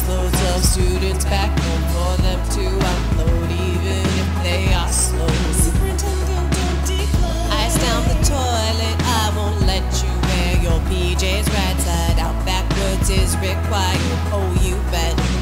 busloads of students back home for them to upload, even if they are slow. Superintendent, don't decline. Ice down the toilet, I won't let you wear your PJs right side out. Backwards is required, oh, you better.